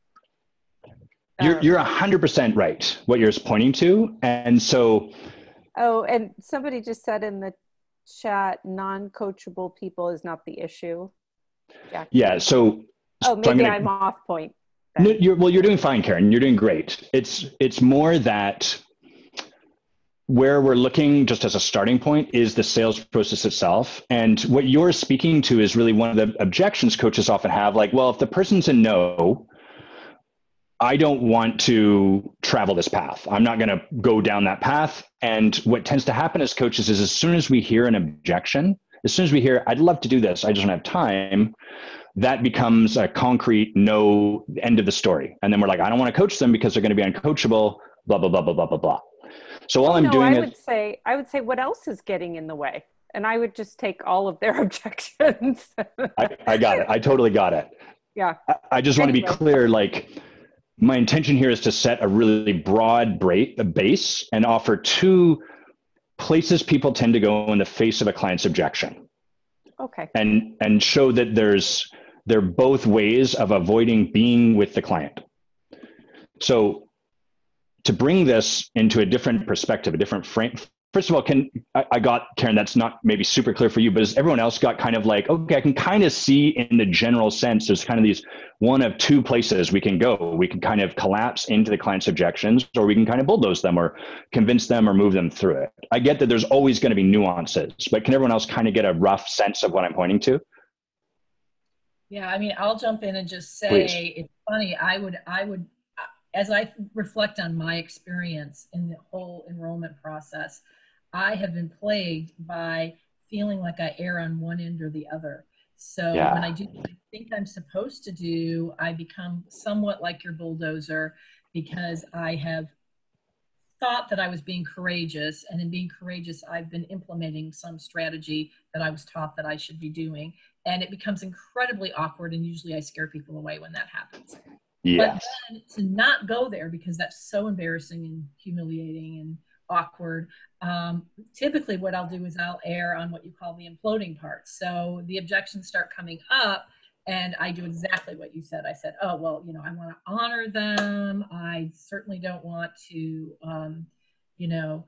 You're, um, you're 100% right what you're pointing to. And so. Oh, and somebody just said in the chat non-coachable people is not the issue. Jackie. Yeah. So. Oh, maybe so I'm, gonna, I'm, off point. No, you're, well, you're doing fine, Karen. You're doing great. It's it's more that where we're looking just as a starting point is the sales process itself. And what you're speaking to is really one of the objections coaches often have. Like, well, if the person's a no, I don't want to travel this path. I'm not going to go down that path. And what tends to happen as coaches is as soon as we hear an objection, as soon as we hear, I'd love to do this, I just don't have time, that becomes a concrete no end of the story. And then we're like, I don't want to coach them because they're going to be uncoachable, blah, blah, blah, blah, blah, blah, blah. So all oh, I'm no, doing I is, would say, I would say, what else is getting in the way? And I would just take all of their objections. I, I, got it. I totally got it. Yeah. I, I just anyway. want to be clear. Like, my intention here is to set a really broad base and offer two places people tend to go in the face of a client's objection. Okay. And and show that there's they're both ways of avoiding being with the client. So to bring this into a different perspective, a different frame, first of all, can I, I, got Karen? That's not maybe super clear for you, but has everyone else got kind of like okay? I can kind of see in the general sense. There's kind of these one of two places we can go. We can kind of collapse into the client's objections, or we can kind of bulldoze them, or convince them, or move them through it. I get that there's always going to be nuances, but can everyone else kind of get a rough sense of what I'm pointing to? Yeah, I mean, I'll jump in and just say Please. it's funny. I would, I would, as I reflect on my experience in the whole enrollment process, I have been plagued by feeling like I err on one end or the other. So yeah. when I do what I think I'm supposed to do, I become somewhat like your bulldozer because I have thought that I was being courageous. And in being courageous, I've been implementing some strategy that I was taught that I should be doing. And it becomes incredibly awkward. And usually I scare people away when that happens. Yes. But to not go there because that's so embarrassing and humiliating and awkward. Um, typically, what I'll do is I'll err on what you call the imploding part. So the objections start coming up, and I do exactly what you said. I said, "Oh well, you know, I want to honor them. I certainly don't want to, um, you know,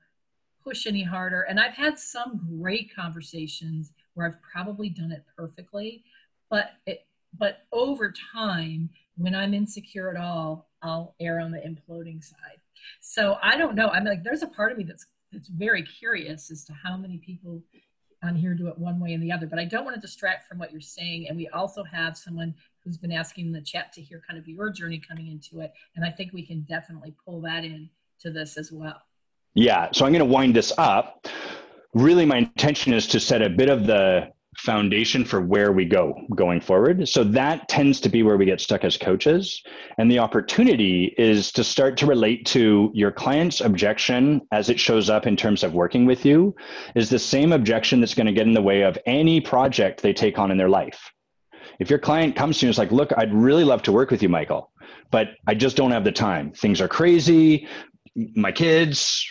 push any harder." And I've had some great conversations where I've probably done it perfectly, but it, but over time, when I'm insecure at all, I'll err on the imploding side. So I don't know. I'm like, there's a part of me that's that's very curious as to how many people on here do it one way and the other. But I don't want to distract from what you're saying. And we also have someone who's been asking in the chat to hear kind of your journey coming into it. And I think we can definitely pull that in to this as well. Yeah. So I'm going to wind this up. Really, my intention is to set a bit of the foundation for where we go going forward. So that tends to be where we get stuck as coaches. And the opportunity is to start to relate to your client's objection as it shows up in terms of working with you is the same objection that's going to get in the way of any project they take on in their life. If your client comes to you and is like, look, I'd really love to work with you, Michael, but I just don't have the time. Things are crazy. My kids,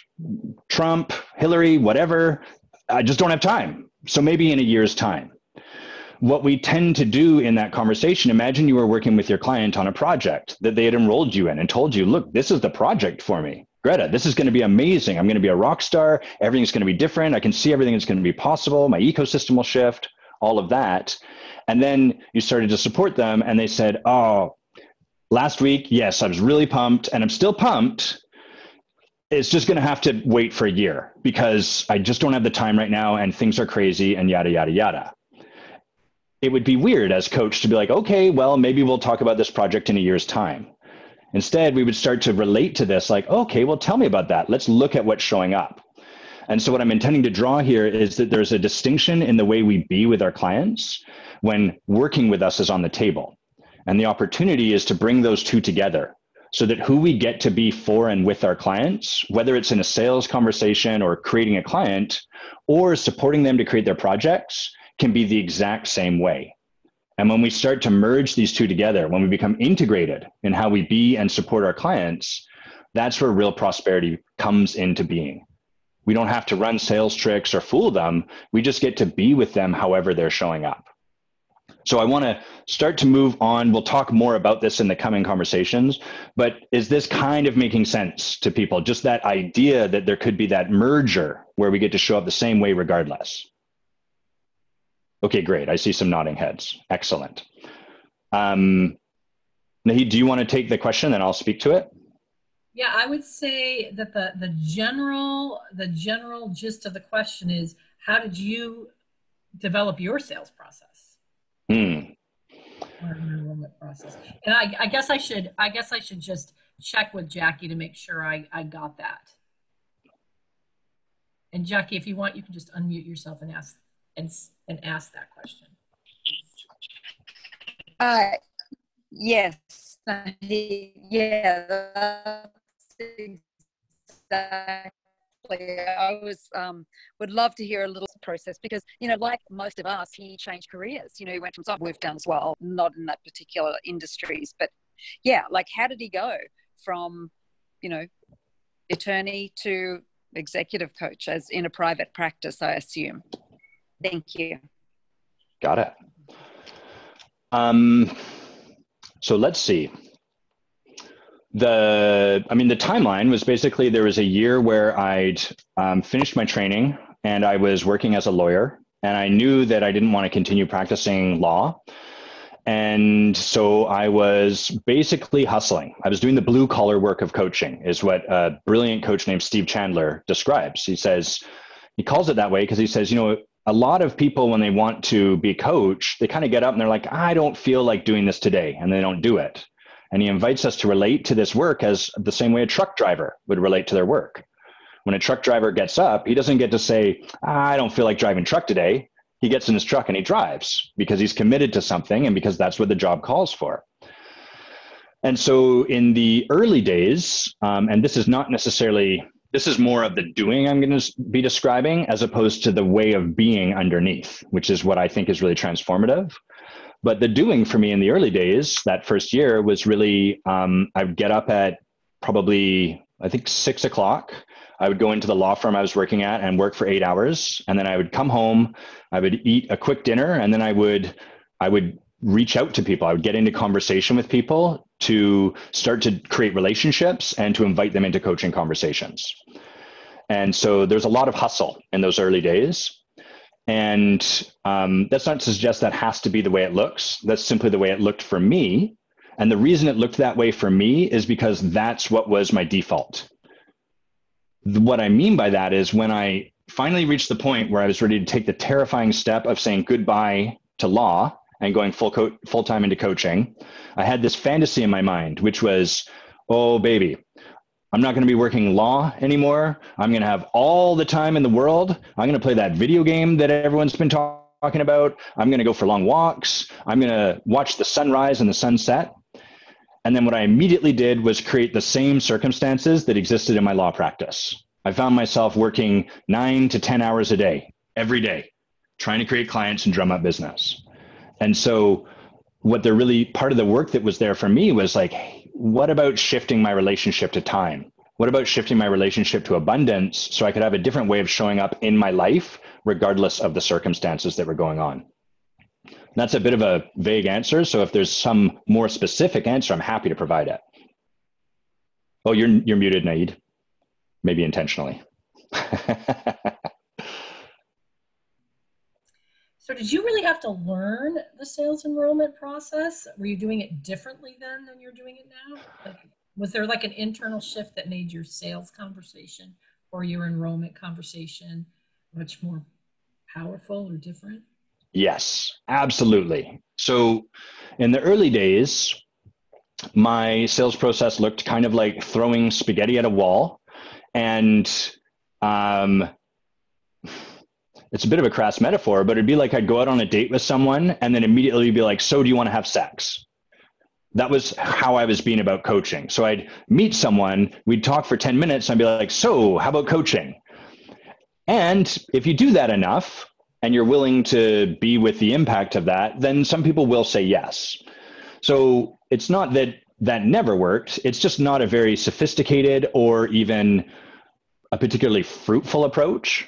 Trump, Hillary, whatever. I just don't have time so maybe in a year's time. What we tend to do in that conversation, imagine you were working with your client on a project that they had enrolled you in and told you, look, this is the project for me. Greta, this is going to be amazing. I'm going to be a rock star. Everything's going to be different. I can see everything that's going to be possible. My ecosystem will shift, all of that. And then you started to support them and they said, oh, last week, yes, I was really pumped and I'm still pumped, it's just going to have to wait for a year because I just don't have the time right now and things are crazy and yada, yada, yada. It would be weird as coach to be like, okay, well, maybe we'll talk about this project in a year's time. Instead, we would start to relate to this like, okay, well, tell me about that. Let's look at what's showing up. And so, what I'm intending to draw here is that there's a distinction in the way we be with our clients when working with us is on the table. And the opportunity is to bring those two together so that who we get to be for and with our clients, whether it's in a sales conversation or creating a client or supporting them to create their projects, can be the exact same way. And when we start to merge these two together, when we become integrated in how we be and support our clients, that's where real prosperity comes into being. We don't have to run sales tricks or fool them. We just get to be with them however they're showing up. So I want to start to move on. We'll talk more about this in the coming conversations, but is this kind of making sense to people? Just that idea that there could be that merger where we get to show up the same way regardless. Okay, great. I see some nodding heads. Excellent. Um, Nahid, do you want to take the question and I'll speak to it? Yeah, I would say that the, the general the general gist of the question is how did you develop your sales process? Hmm. enrollment process. And I, I guess I should I guess I should just check with Jackie to make sure I, I got that. And Jackie, if you want, you can just unmute yourself and ask and and ask that question. Uh, yes, yeah, that's I was um, would love to hear a little process because you know, like most of us, he changed careers. You know, he went from software we've done as well, not in that particular industries, but yeah, like how did he go from you know attorney to executive coach as in a private practice? I assume. Thank you. Got it. Um, so let's see the i mean the timeline was basically there was a year where i'd um, finished my training and i was working as a lawyer and i knew that i didn't want to continue practicing law. And so i was basically hustling. I was doing the blue collar work of coaching is what a brilliant coach named steve chandler describes. He says he calls it that way because he says you know a lot of people when they want to be coach they kind of get up and they're like i don't feel like doing this today and they don't do it and he invites us to relate to this work as the same way a truck driver would relate to their work. When a truck driver gets up, he doesn't get to say, I don't feel like driving truck today. He gets in his truck and he drives because he's committed to something and because that's what the job calls for. And so in the early days, um, and this is not necessarily, this is more of the doing I'm going to be describing as opposed to the way of being underneath, which is what I think is really transformative. But the doing for me in the early days, that first year, was really um, I would get up at probably, I think, six o'clock. I would go into the law firm I was working at and work for eight hours. And then I would come home, I would eat a quick dinner, and then I would, I would reach out to people. I would get into conversation with people to start to create relationships and to invite them into coaching conversations. And so there's a lot of hustle in those early days. And um, that's not to suggest that has to be the way it looks. That's simply the way it looked for me. And the reason it looked that way for me is because that's what was my default. What I mean by that is when I finally reached the point where I was ready to take the terrifying step of saying goodbye to law and going full co- full time into coaching, I had this fantasy in my mind, which was, oh baby, I'm not going to be working law anymore. I'm going to have all the time in the world. I'm going to play that video game that everyone's been talk- talking about. I'm going to go for long walks. I'm going to watch the sunrise and the sunset. And then what I immediately did was create the same circumstances that existed in my law practice. I found myself working nine to 10 hours a day, every day, trying to create clients and drum up business. And so, what the really part of the work that was there for me was like, what about shifting my relationship to time? What about shifting my relationship to abundance so I could have a different way of showing up in my life, regardless of the circumstances that were going on? That's a bit of a vague answer. So if there's some more specific answer, I'm happy to provide it. Oh, you're, you're muted, Nahid. Maybe intentionally. So did you really have to learn the sales enrollment process? Were you doing it differently then than you're doing it now? Like, was there like an internal shift that made your sales conversation or your enrollment conversation much more powerful or different? Yes, absolutely. So in the early days, my sales process looked kind of like throwing spaghetti at a wall. And um, it's a bit of a crass metaphor, but it'd be like I'd go out on a date with someone and then immediately be like, So do you want to have sex? That was how I was being about coaching. So I'd meet someone, we'd talk for 10 minutes, and I'd be like, So how about coaching? And if you do that enough and you're willing to be with the impact of that, then some people will say yes. So it's not that that never worked, it's just not a very sophisticated or even a particularly fruitful approach.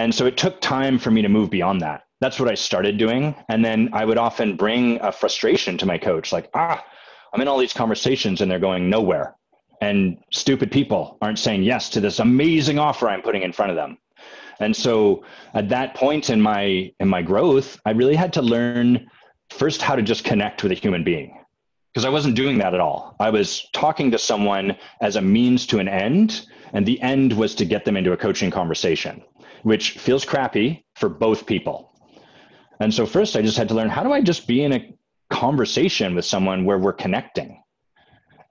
And so it took time for me to move beyond that. That's what I started doing. And then I would often bring a frustration to my coach like, ah, I'm in all these conversations and they're going nowhere. And stupid people aren't saying yes to this amazing offer I'm putting in front of them. And so at that point in my in my growth, I really had to learn first how to just connect with a human being. Because I wasn't doing that at all. I was talking to someone as a means to an end, and the end was to get them into a coaching conversation which feels crappy for both people. And so first I just had to learn how do I just be in a conversation with someone where we're connecting?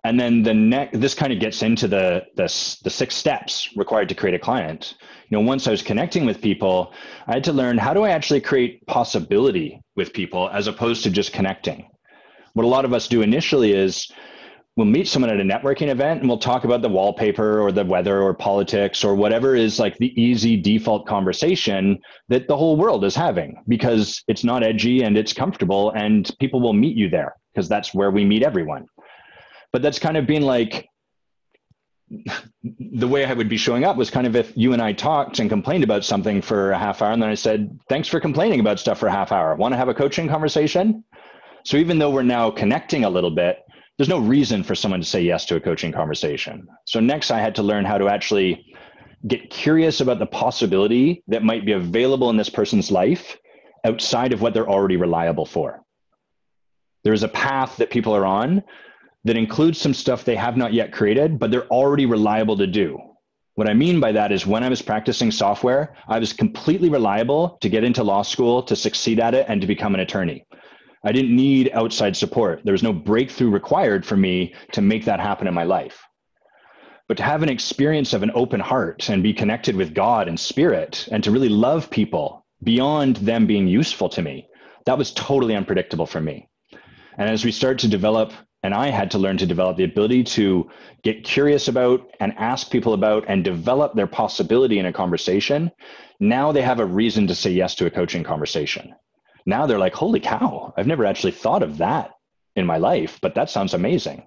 And then the next this kind of gets into the, the the six steps required to create a client. You know, once I was connecting with people, I had to learn how do I actually create possibility with people as opposed to just connecting. What a lot of us do initially is we'll meet someone at a networking event and we'll talk about the wallpaper or the weather or politics or whatever is like the easy default conversation that the whole world is having because it's not edgy and it's comfortable and people will meet you there because that's where we meet everyone. But that's kind of been like the way I would be showing up was kind of if you and I talked and complained about something for a half hour and then I said, thanks for complaining about stuff for a half hour. Want to have a coaching conversation? So even though we're now connecting a little bit, there's no reason for someone to say yes to a coaching conversation. So next I had to learn how to actually get curious about the possibility that might be available in this person's life outside of what they're already reliable for. There is a path that people are on that includes some stuff they have not yet created, but they're already reliable to do. What I mean by that is when I was practicing software, I was completely reliable to get into law school, to succeed at it, and to become an attorney. I didn't need outside support. There was no breakthrough required for me to make that happen in my life. But to have an experience of an open heart and be connected with God and spirit and to really love people beyond them being useful to me, that was totally unpredictable for me. And as we start to develop, and I had to learn to develop the ability to get curious about and ask people about and develop their possibility in a conversation, now they have a reason to say yes to a coaching conversation now they're like, holy cow, I've never actually thought of that in my life, but that sounds amazing.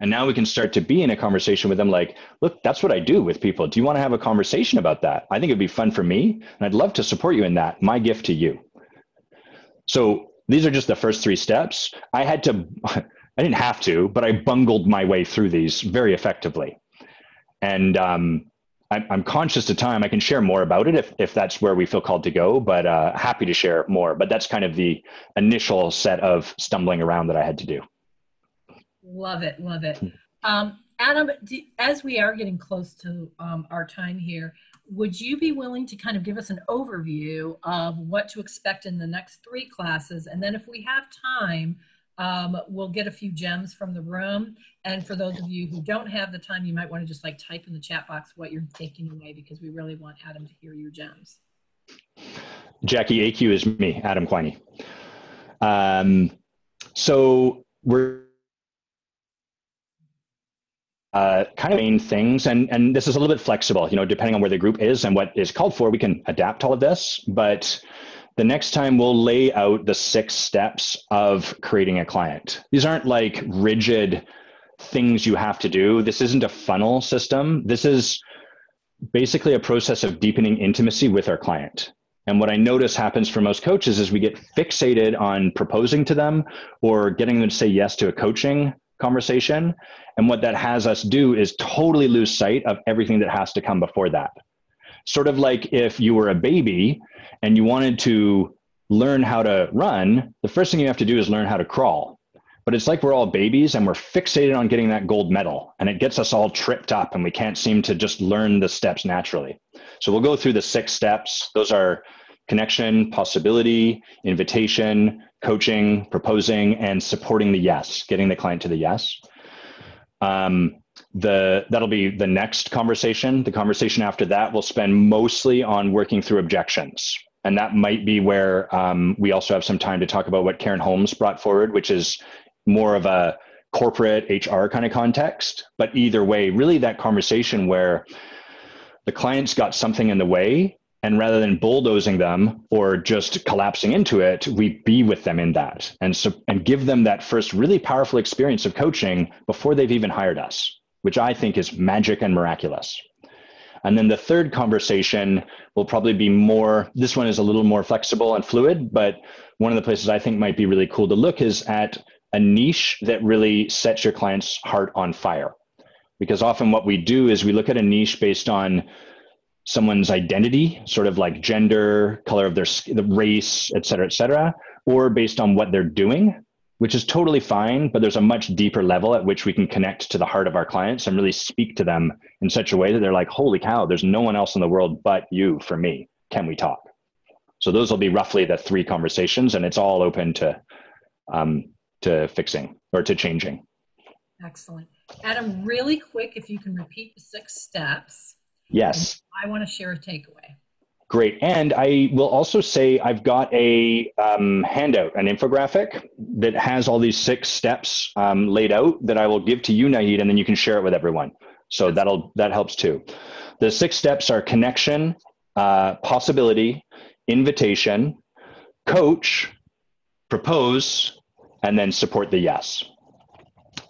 And now we can start to be in a conversation with them like, look, that's what I do with people. Do you want to have a conversation about that? I think it'd be fun for me, and I'd love to support you in that. My gift to you. So these are just the first three steps. I had to, I didn't have to, but I bungled my way through these very effectively. And um, I'm, conscious of time. I can share more about it if, if that's where we feel called to go, but uh, happy to share more. But that's kind of the initial set of stumbling around that I had to do. Love it, love it. Hmm. Um, Adam, do, as we are getting close to um, our time here, would you be willing to kind of give us an overview of what to expect in the next three classes? And then if we have time, um, we'll get a few gems from the room. And for those of you who don't have the time, you might want to just like type in the chat box what you're taking away because we really want Adam to hear your gems. Jackie AQ is me, Adam Quiney. Um, so we're uh, kind of main things, and and this is a little bit flexible. You know, depending on where the group is and what is called for, we can adapt all of this. But the next time we'll lay out the six steps of creating a client. These aren't like rigid things you have to do. This isn't a funnel system. This is basically a process of deepening intimacy with our client. And what I notice happens for most coaches is we get fixated on proposing to them or getting them to say yes to a coaching conversation. And what that has us do is totally lose sight of everything that has to come before that. Sort of like if you were a baby and you wanted to learn how to run, the first thing you have to do is learn how to crawl. but it's like we're all babies and we're fixated on getting that gold medal and it gets us all tripped up and we can't seem to just learn the steps naturally. So we'll go through the six steps. Those are connection, possibility, invitation, coaching, proposing, and supporting the yes, getting the client to the yes. Um, the that'll be the next conversation. The conversation after that will spend mostly on working through objections, and that might be where um, we also have some time to talk about what Karen Holmes brought forward, which is more of a corporate HR kind of context. But either way, really that conversation where the client's got something in the way and rather than bulldozing them or just collapsing into it we be with them in that and so and give them that first really powerful experience of coaching before they've even hired us which i think is magic and miraculous and then the third conversation will probably be more this one is a little more flexible and fluid but one of the places i think might be really cool to look is at a niche that really sets your client's heart on fire. Because often what we do is we look at a niche based on someone's identity, sort of like gender, color of their the race, et cetera, et cetera, or based on what they're doing, which is totally fine. But there's a much deeper level at which we can connect to the heart of our clients and really speak to them in such a way that they're like, holy cow, there's no one else in the world but you for me. Can we talk? So those will be roughly the three conversations, and it's all open to um, to fixing or to changing. Excellent. Adam, really quick, if you can repeat the six steps Yes. I want to share a takeaway. Great. And I will also say I've got a um, handout, an infographic that has all these six steps um, laid out that I will give to you, Nahid, and then you can share it with everyone. So that'll that helps too. The six steps are connection, uh, possibility, invitation, coach, propose, and then support the yes.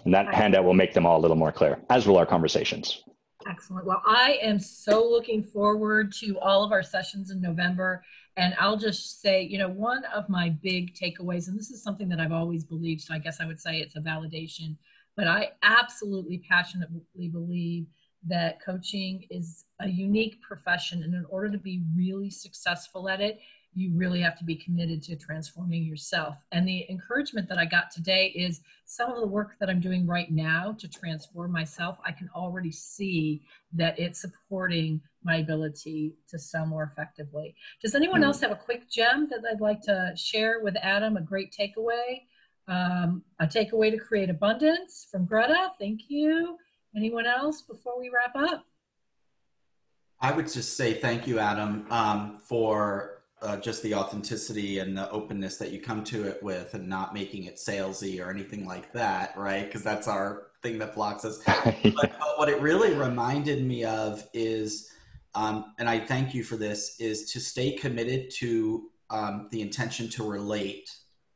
And that handout will make them all a little more clear, as will our conversations. Excellent. Well, I am so looking forward to all of our sessions in November. And I'll just say, you know, one of my big takeaways, and this is something that I've always believed, so I guess I would say it's a validation, but I absolutely passionately believe that coaching is a unique profession. And in order to be really successful at it, you really have to be committed to transforming yourself. And the encouragement that I got today is some of the work that I'm doing right now to transform myself, I can already see that it's supporting my ability to sell more effectively. Does anyone else have a quick gem that I'd like to share with Adam? A great takeaway? Um, a takeaway to create abundance from Greta. Thank you. Anyone else before we wrap up? I would just say thank you, Adam, um, for uh, just the authenticity and the openness that you come to it with and not making it salesy or anything like that, right? Because that's our thing that blocks us. yeah. but, but, what it really reminded me of is, um, and I thank you for this, is to stay committed to um, the intention to relate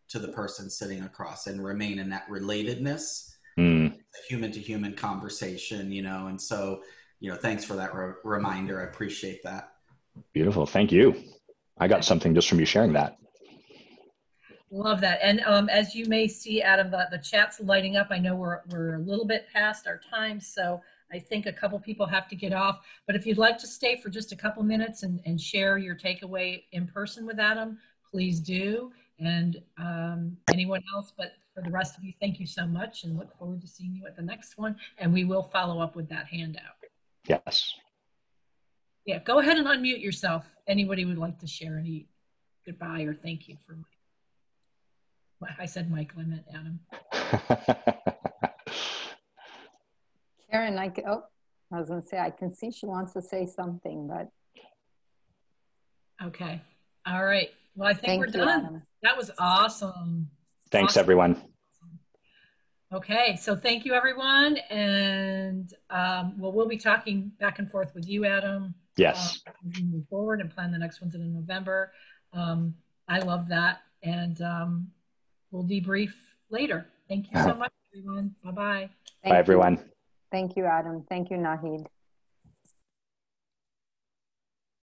to the person sitting across and remain in that relatedness, mm. human to human conversation, you know. And so, you know, thanks for that re- reminder. I appreciate that. Beautiful. Thank you. I got something just from you sharing that. Love that. And um, as you may see, Adam, the, the chat's lighting up. I know we're, we're a little bit past our time, so I think a couple people have to get off. But if you'd like to stay for just a couple minutes and, and share your takeaway in person with Adam, please do. And um, anyone else, but for the rest of you, thank you so much and look forward to seeing you at the next one. And we will follow up with that handout. Yes. Yeah, go ahead and unmute yourself. Anybody would like to share any goodbye or thank you for Mike. I said Michael, I meant Adam. Karen, I, oh, I was going to say, I can see she wants to say something, but. Okay. All right. Well, I think Thank we're you, done. Adam. That was awesome. Thanks, awesome. everyone. Okay, so thank you, everyone. And um, well, we'll be talking back and forth with you, Adam. Yes. Uh, move forward and plan the next ones in November. Um, I love that. And um, we'll debrief later. Thank you so much, everyone. Bye-bye. Bye, everyone. Thank you, Adam. Thank you, Nahid.